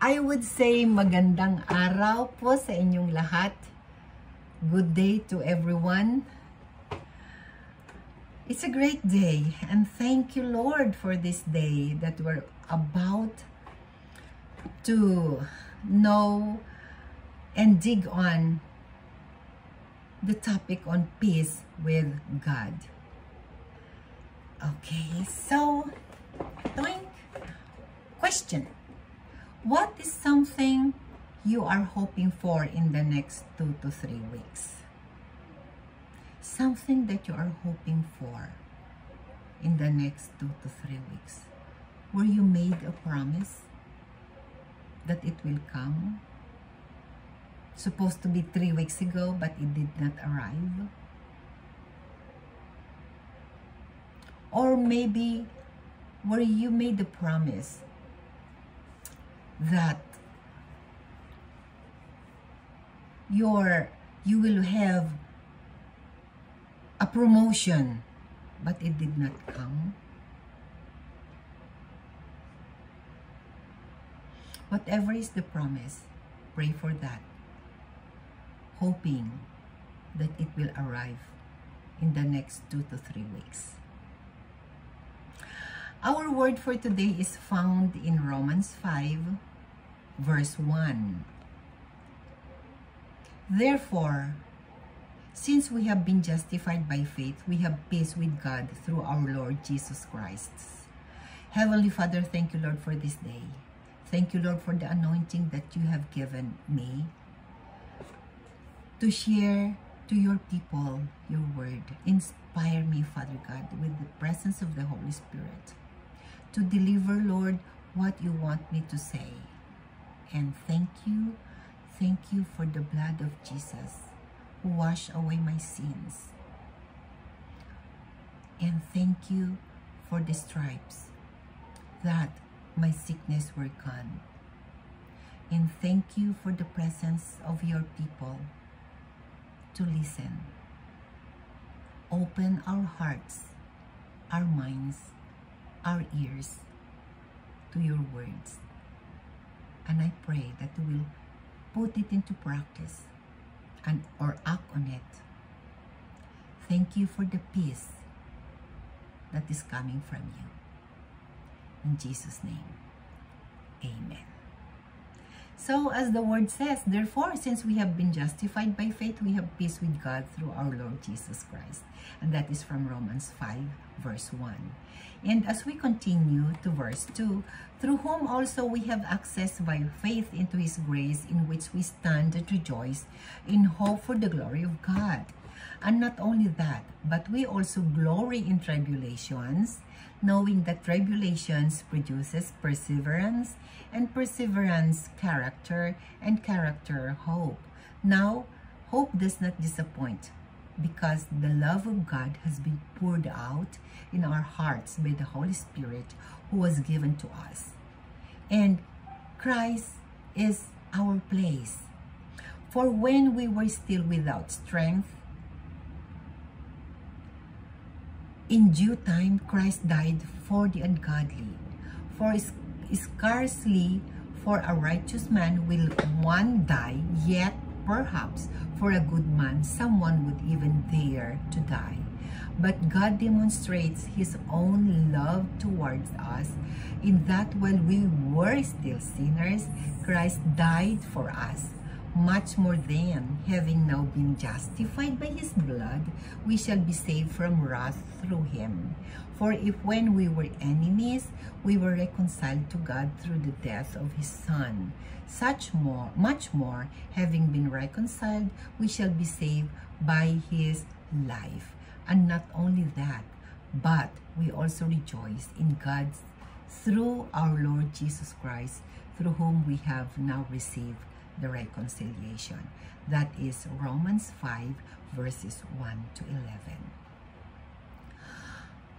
I would say magandang araw po sa inyong lahat. Good day to everyone. It's a great day and thank you Lord for this day that we're about to know and dig on the topic on peace with God. Okay, so, doink. Question. What is something you are hoping for in the next two to three weeks? Something that you are hoping for in the next two to three weeks. Were you made a promise that it will come? Supposed to be three weeks ago, but it did not arrive. Or maybe where you made the promise that your you will have a promotion but it did not come? Whatever is the promise pray for that hoping that it will arrive in the next two to three weeks. Our word for today is found in Romans 5, verse 1. Therefore, since we have been justified by faith, we have peace with God through our Lord Jesus Christ. Heavenly Father, thank you, Lord, for this day. Thank you, Lord, for the anointing that you have given me to share to your people your word. Inspire me, Father God, with the presence of the Holy Spirit to deliver, Lord, what you want me to say. And thank you, thank you for the blood of Jesus who washed away my sins. And thank you for the stripes that my sickness were gone. And thank you for the presence of your people to listen. Open our hearts, our minds, our ears to your words. And I pray that we will put it into practice and or act on it. Thank you for the peace that is coming from you. In Jesus' name, amen. So, as the word says, therefore, since we have been justified by faith, we have peace with God through our Lord Jesus Christ. And that is from Romans 5, verse 1. And as we continue to verse 2, through whom also we have access by faith into his grace, in which we stand and rejoice in hope for the glory of God. And not only that, but we also glory in tribulations, knowing that tribulations produces perseverance, and perseverance character, and character hope. Now, hope does not disappoint, because the love of God has been poured out in our hearts by the Holy Spirit who was given to us. And Christ is our place. For when we were still without strength, In due time, Christ died for the ungodly. For scarcely for a righteous man will one die, yet perhaps for a good man someone would even dare to die. But God demonstrates His own love towards us in that while we were still sinners, Christ died for us much more than, having now been justified by his blood, we shall be saved from wrath through him. For if when we were enemies, we were reconciled to God through the death of his Son, such more, much more, having been reconciled, we shall be saved by his life. And not only that, but we also rejoice in God through our Lord Jesus Christ, through whom we have now received the reconciliation. That is Romans 5 verses 1 to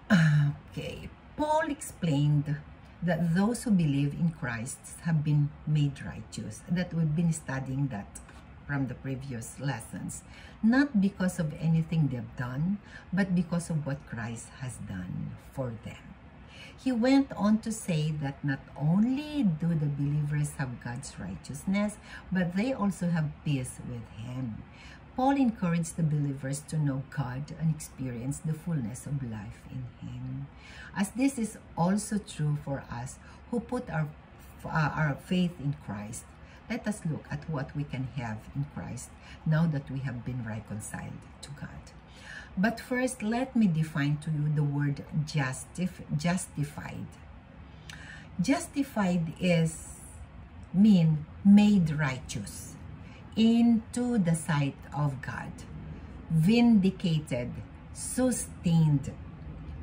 11. Okay, Paul explained that those who believe in Christ have been made righteous. That we've been studying that from the previous lessons. Not because of anything they've done, but because of what Christ has done for them. He went on to say that not only do the believers have God's righteousness, but they also have peace with Him. Paul encouraged the believers to know God and experience the fullness of life in Him. As this is also true for us who put our, uh, our faith in Christ, let us look at what we can have in Christ now that we have been reconciled to God. But first, let me define to you the word justif justified. Justified is mean made righteous into the sight of God, vindicated, sustained,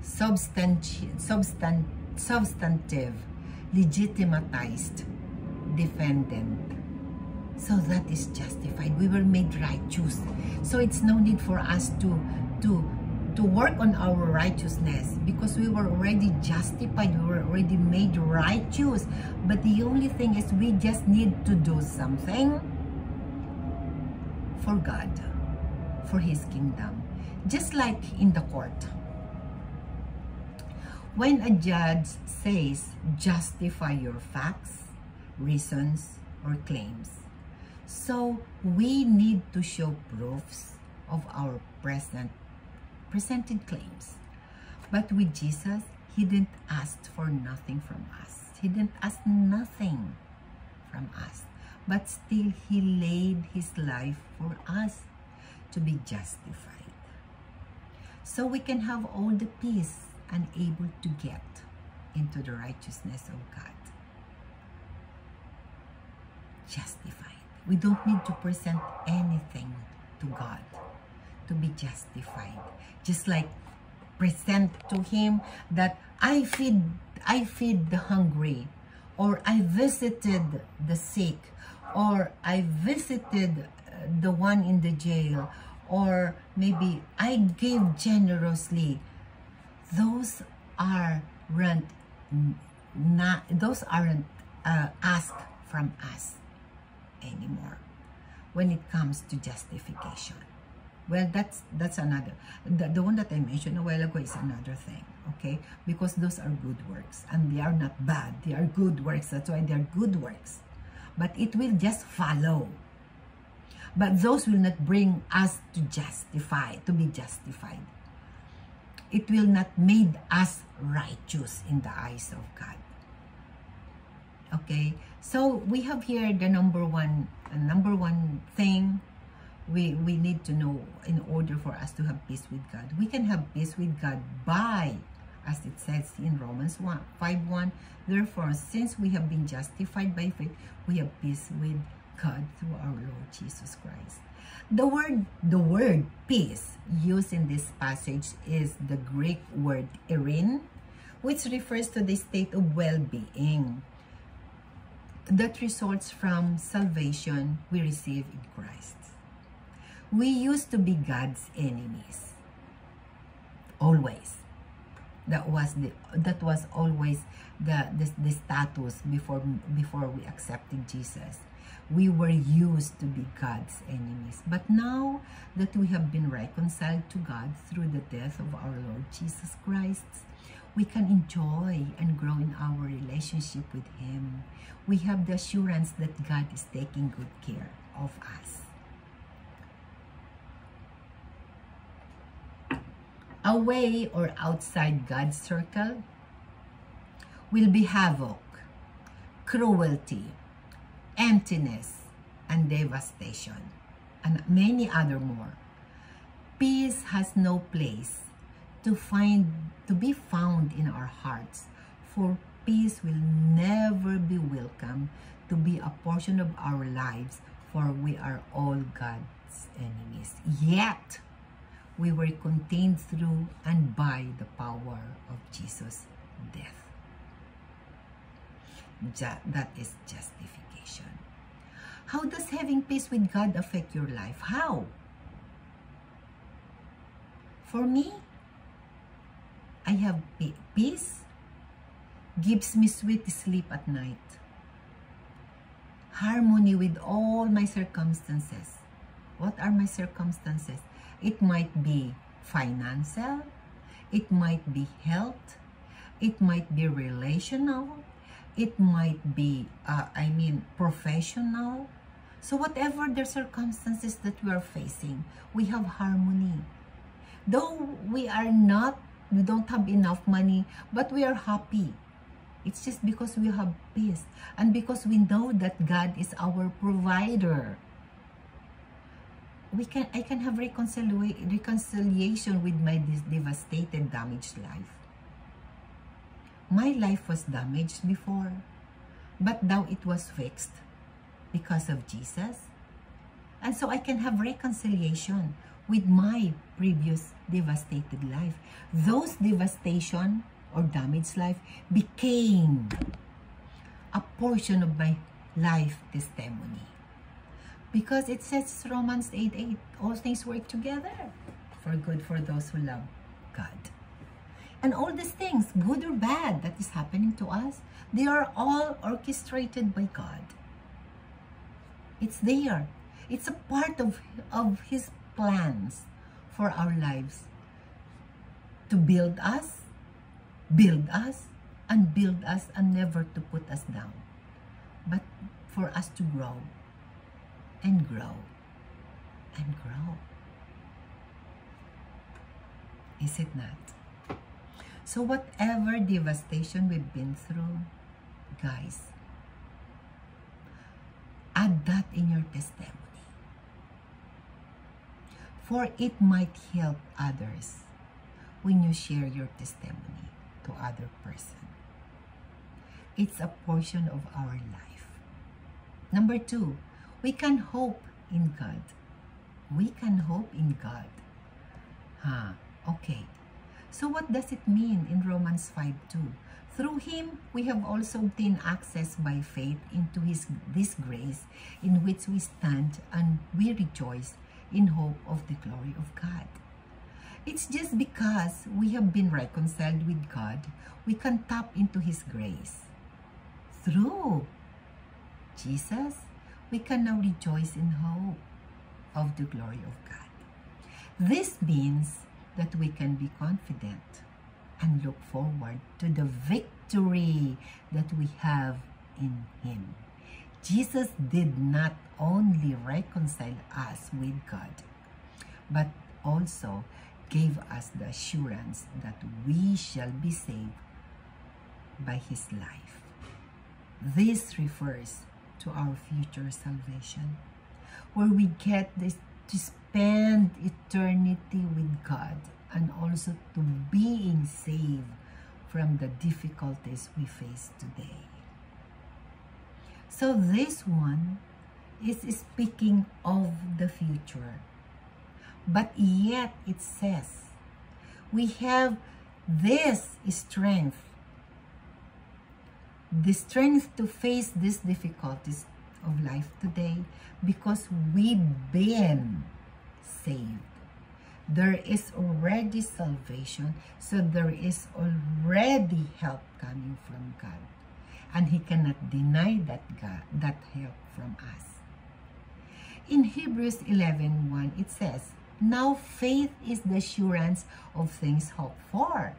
substanti substan substantive, legitimatized, defendant. So that is justified. We were made righteous. So it's no need for us to to to work on our righteousness because we were already justified we were already made righteous. But the only thing is we just need to do something for God for his kingdom. Just like in the court. When a judge says justify your facts reasons or claims. So we need to show proofs of our present presented claims. But with Jesus, he didn't ask for nothing from us. He didn't ask nothing from us. But still, he laid his life for us to be justified. So we can have all the peace and able to get into the righteousness of God. Justified. We don't need to present anything to God to be justified. Just like present to him that I feed I feed the hungry or I visited the sick or I visited uh, the one in the jail or maybe I gave generously those are not not those aren't uh, asked from us anymore when it comes to justification well, that's that's another. The, the one that I mentioned a while ago is another thing, okay? Because those are good works and they are not bad. They are good works. That's why they are good works. But it will just follow. But those will not bring us to justify, to be justified. It will not made us righteous in the eyes of God. Okay, so we have here the number one, uh, number one thing we, we need to know in order for us to have peace with God. We can have peace with God by, as it says in Romans 1, 5 1, Therefore, since we have been justified by faith, we have peace with God through our Lord Jesus Christ. The word, the word peace used in this passage is the Greek word eirene, which refers to the state of well-being that results from salvation we receive in Christ we used to be God's enemies. Always. That was the that was always the, the, the status before before we accepted Jesus. We were used to be God's enemies. But now that we have been reconciled to God through the death of our Lord Jesus Christ, we can enjoy and grow in our relationship with Him. We have the assurance that God is taking good care of us. Away or outside God's circle will be havoc, cruelty, emptiness, and devastation, and many other more. Peace has no place to find to be found in our hearts, for peace will never be welcome to be a portion of our lives, for we are all God's enemies. Yet, we were contained through and by the power of Jesus' death. that is justification. How does having peace with God affect your life? How? For me, I have peace, gives me sweet sleep at night, harmony with all my circumstances. What are my circumstances? It might be financial, it might be health, it might be relational, It might be, uh, I mean, professional. So whatever the circumstances that we are facing, we have harmony. Though we are not, we don't have enough money, but we are happy. It's just because we have peace and because we know that God is our provider we can I can have reconciliation with my devastated, damaged life. My life was damaged before, but now it was fixed because of Jesus. And so I can have reconciliation with my previous devastated life. Those devastation or damaged life became a portion of my life testimony. Because it says Romans 8, 8, all things work together for good for those who love God. And all these things, good or bad, that is happening to us, they are all orchestrated by God. It's there. It's a part of, of His plans for our lives to build us, build us, and build us and never to put us down, but for us to grow and grow and grow. Is it not? So whatever devastation we've been through, guys, add that in your testimony. For it might help others when you share your testimony to other person. It's a portion of our life. Number two, we can hope in God. We can hope in God. Huh, okay. So what does it mean in Romans 5 2? Through him, we have also obtained access by faith into his this grace in which we stand and we rejoice in hope of the glory of God. It's just because we have been reconciled with God, we can tap into his grace. Through Jesus, we can now rejoice in hope of the glory of God. This means that we can be confident and look forward to the victory that we have in Him. Jesus did not only reconcile us with God, but also gave us the assurance that we shall be saved by His life. This refers to our future salvation, where we get this to spend eternity with God and also to being saved from the difficulties we face today. So this one is speaking of the future. But yet it says, we have this strength the strength to face these difficulties of life today because we've been saved. There is already salvation, so there is already help coming from God. And He cannot deny that God, that help from us. In Hebrews 11, 1, it says, Now faith is the assurance of things hoped for.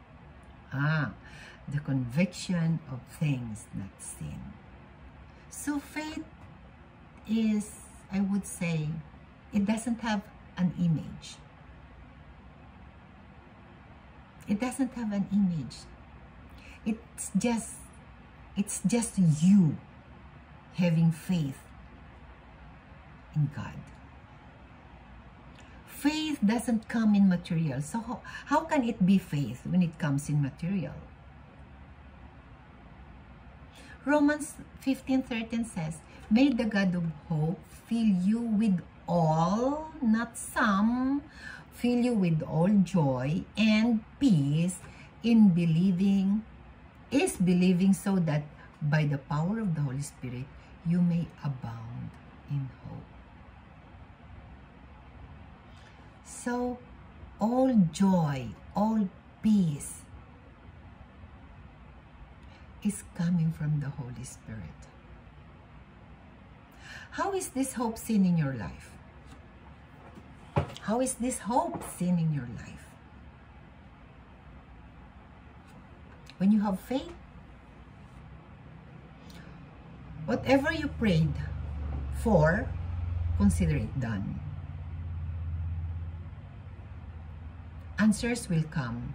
Ah, the conviction of things not seen. So faith is, I would say, it doesn't have an image. It doesn't have an image. It's just, it's just you having faith in God. Faith doesn't come in material. So how, how can it be faith when it comes in material? Romans 15.13 says, May the God of hope fill you with all, not some, fill you with all joy and peace in believing, is believing so that by the power of the Holy Spirit, you may abound in hope. So, all joy, all peace, is coming from the Holy Spirit. How is this hope seen in your life? How is this hope seen in your life? When you have faith, Whatever you prayed for, consider it done. Answers will come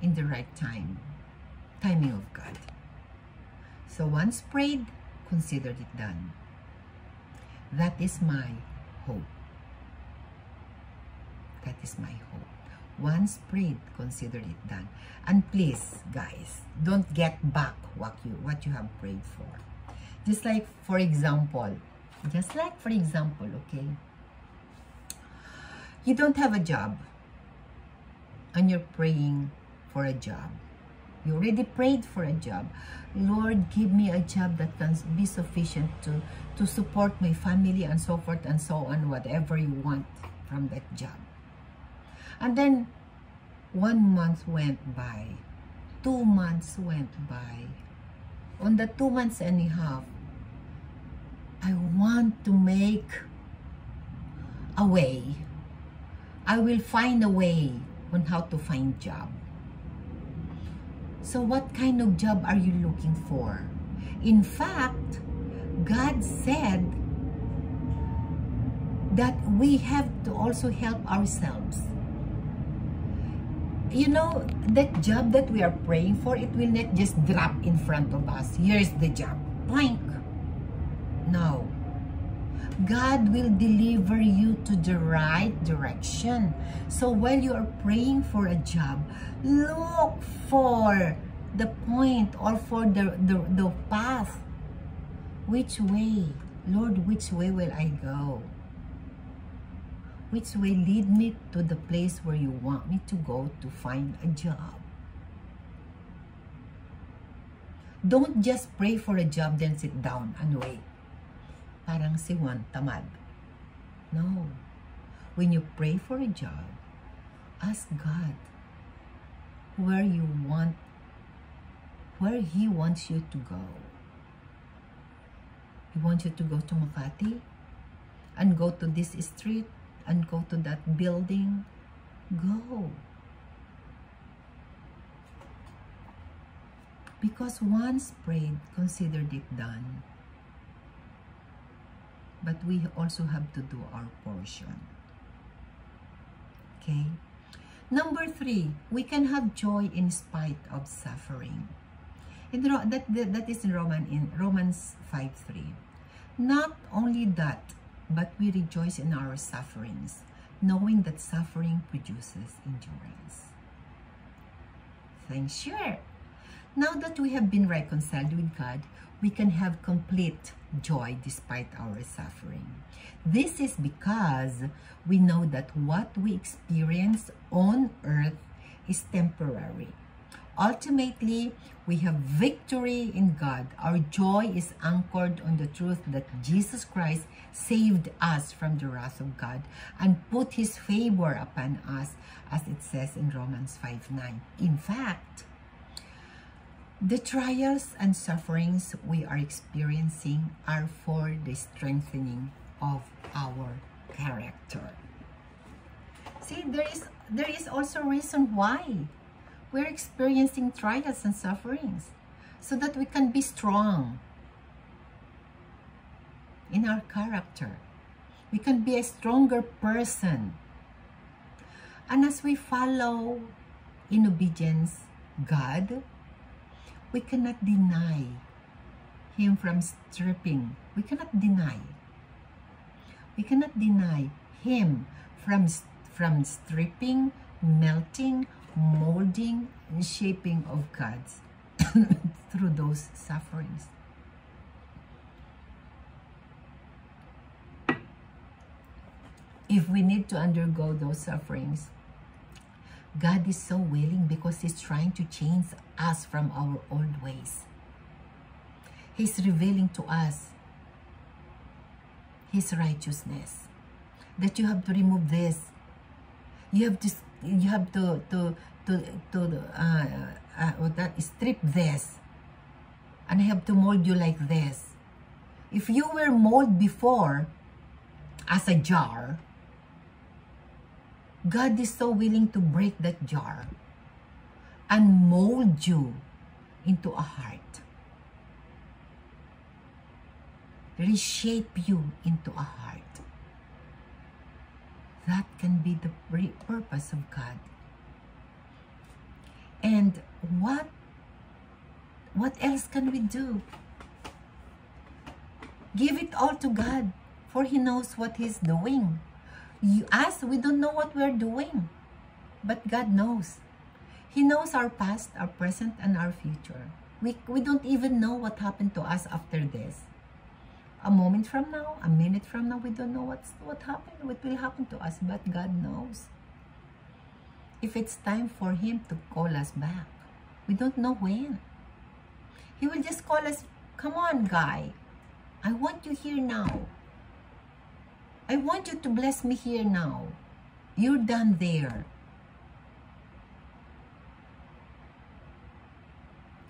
in the right time, timing of God. So once prayed, consider it done. That is my hope. That is my hope. Once prayed, consider it done. And please, guys, don't get back what you what you have prayed for. Just like, for example, just like, for example, okay, you don't have a job and you're praying for a job. You already prayed for a job. Lord, give me a job that can be sufficient to, to support my family and so forth and so on, whatever you want from that job. And then one month went by, two months went by. On the two months and a half, I want to make a way. I will find a way on how to find job. So what kind of job are you looking for? In fact, God said that we have to also help ourselves. You know, that job that we are praying for, it will not just drop in front of us. Here's the job. Blank. No. God will deliver you to the right direction. So while you are praying for a job, look for the point or for the, the, the path. Which way? Lord, which way will I go? Which way lead me to the place where you want me to go to find a job? Don't just pray for a job then sit down and wait. Parang si Juan tamad. No. When you pray for a job, ask God where you want, where He wants you to go. He wants you to go to Makati and go to this street and go to that building. Go. Because once prayed, considered it done but we also have to do our portion. Okay? Number three, we can have joy in spite of suffering. In, that, that, that is in, Roman, in Romans 5 3. Not only that, but we rejoice in our sufferings, knowing that suffering produces endurance. Thanks, sure. Now that we have been reconciled with God, we can have complete joy despite our suffering. This is because we know that what we experience on earth is temporary. Ultimately, we have victory in God. Our joy is anchored on the truth that Jesus Christ saved us from the wrath of God and put his favor upon us, as it says in Romans 5 9. In fact, the trials and sufferings we are experiencing are for the strengthening of our character. See, there is there is also a reason why we're experiencing trials and sufferings so that we can be strong in our character. We can be a stronger person. And as we follow in obedience God, we cannot deny him from stripping. We cannot deny. We cannot deny him from, from stripping, melting, molding, and shaping of God's through those sufferings. If we need to undergo those sufferings, God is so willing because He's trying to change us from our old ways. He's revealing to us His righteousness. That you have to remove this. You have to, you have to, to, to, to uh, uh, strip this. And I have to mold you like this. If you were molded before as a jar, God is so willing to break that jar and mold you into a heart. reshape you into a heart. That can be the purpose of God. And what what else can we do? Give it all to God, for He knows what He's doing. You, us, we don't know what we're doing, but God knows. He knows our past, our present, and our future. We, we don't even know what happened to us after this. A moment from now, a minute from now, we don't know what's, what happened, what will happen to us, but God knows. If it's time for Him to call us back, we don't know when. He will just call us, come on, guy. I want you here now. I want you to bless me here now. You're done there.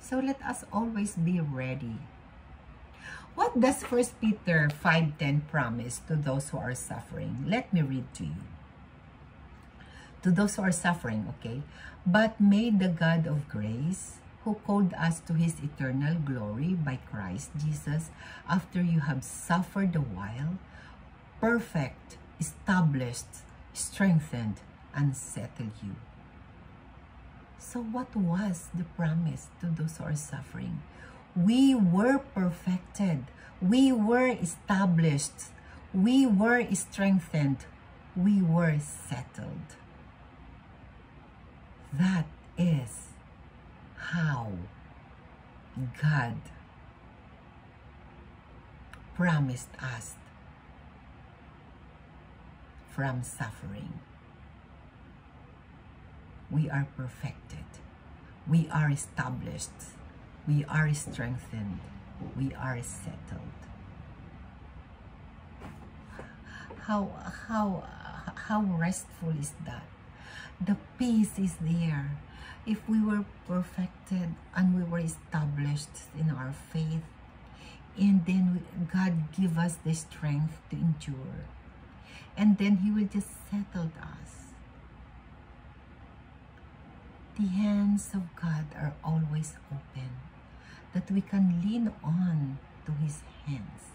So let us always be ready. What does 1 Peter 5.10 promise to those who are suffering? Let me read to you. To those who are suffering, okay? But may the God of grace, who called us to his eternal glory by Christ Jesus, after you have suffered a while, perfect, established, strengthened, and settle you. So what was the promise to those who are suffering? We were perfected. We were established. We were strengthened. We were settled. That is how God promised us from suffering. We are perfected. We are established. We are strengthened. We are settled. How, how, how restful is that? The peace is there if we were perfected and we were established in our faith, and then God give us the strength to endure, and then He will just settle us. The hands of God are always open, that we can lean on to His hands.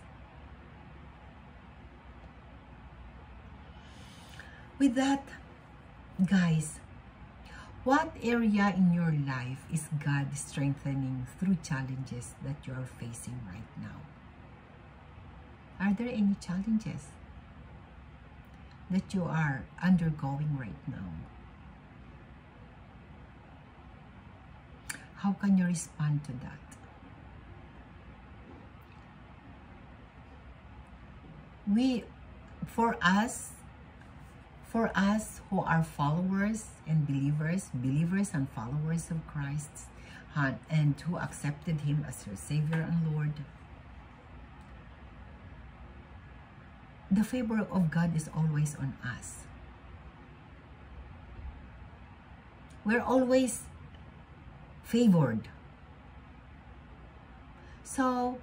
With that, guys, what area in your life is God strengthening through challenges that you are facing right now? Are there any challenges that you are undergoing right now? How can you respond to that? We, for us, for us who are followers and believers, believers and followers of Christ, and who accepted Him as your Savior and Lord, the favor of God is always on us. We're always favored. So,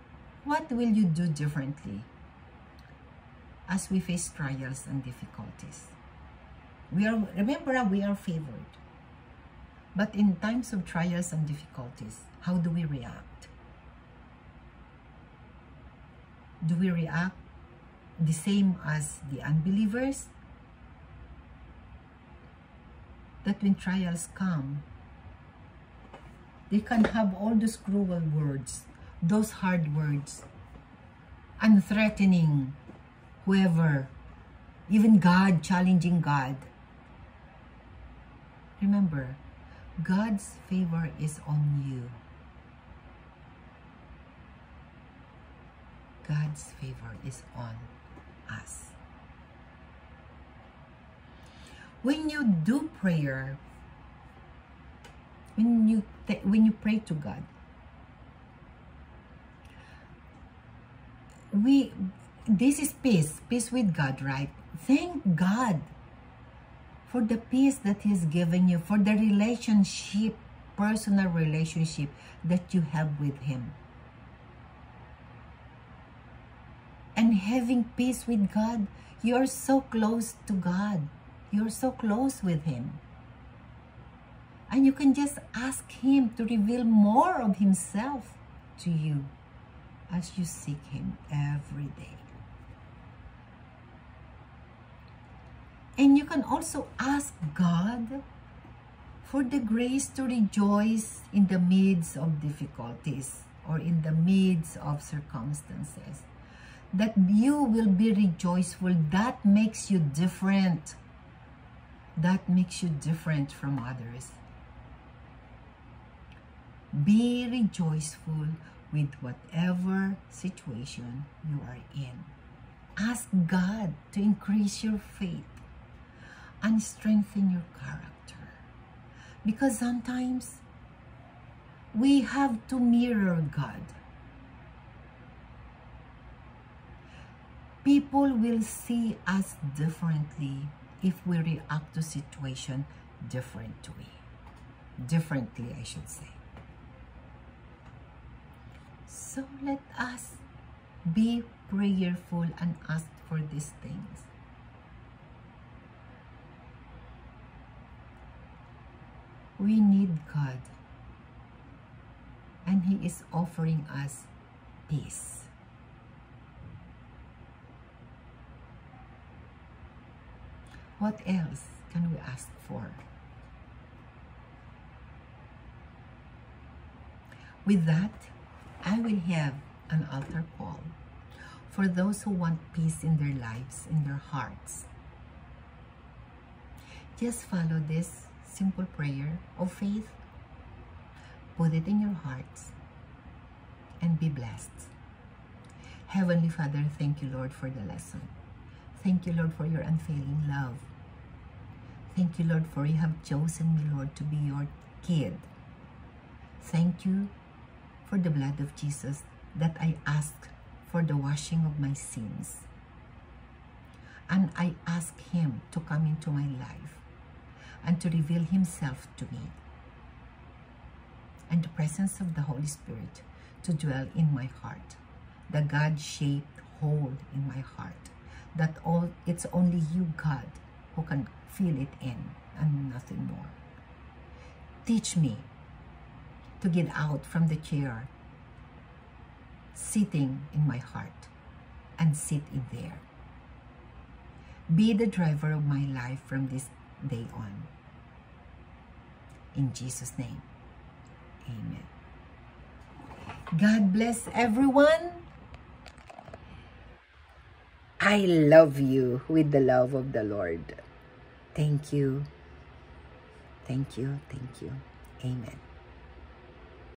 what will you do differently as we face trials and difficulties? We are, remember, we are favored. But in times of trials and difficulties, how do we react? Do we react the same as the unbelievers? That when trials come, they can have all those cruel words, those hard words, and threatening whoever, even God, challenging God. Remember, God's favor is on you. God's favor is on us. When you do prayer, when you when you pray to God, we this is peace, peace with God, right? Thank God for the peace that He's given you, for the relationship, personal relationship that you have with Him. Having peace with God, you're so close to God. You're so close with Him. And you can just ask Him to reveal more of Himself to you. as you seek Him every day. And you can also ask God for the grace to rejoice in the midst of difficulties or in the midst of circumstances. That you will be rejoiceful. That makes you different. That makes you different from others. Be rejoiceful with whatever situation you are in. Ask God to increase your faith and strengthen your character. Because sometimes we have to mirror God. People will see us differently if we react to situation differently. Differently, I should say. So let us be prayerful and ask for these things. We need God. And He is offering us peace. What else can we ask for? With that, I will have an altar call for those who want peace in their lives, in their hearts. Just follow this simple prayer of faith. Put it in your hearts and be blessed. Heavenly Father, thank you, Lord, for the lesson. Thank you, Lord, for your unfailing love. Thank you, Lord, for you have chosen me, Lord, to be your kid. Thank you for the blood of Jesus that I ask for the washing of my sins. And I ask him to come into my life and to reveal himself to me. And the presence of the Holy Spirit to dwell in my heart. The God-shaped hole in my heart. That all it's only you, God, who can fill it in and nothing more. Teach me to get out from the chair sitting in my heart and sit in there. Be the driver of my life from this day on. In Jesus' name, amen. God bless everyone. I love you with the love of the Lord. Thank you. Thank you. Thank you. Amen.